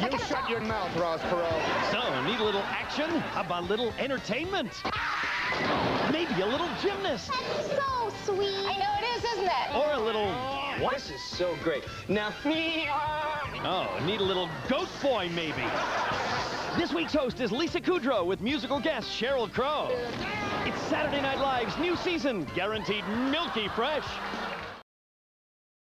You shut your mouth, Ross Perot. So, need a little action? How about a little entertainment? Maybe a little gymnast. That's so sweet. I know it is, isn't it? Or a little... What? This is so great. Now, um, Oh, need a little goat boy, maybe. This week's host is Lisa Kudrow with musical guest Sheryl Crow. It's Saturday Night Live's new season, guaranteed milky fresh.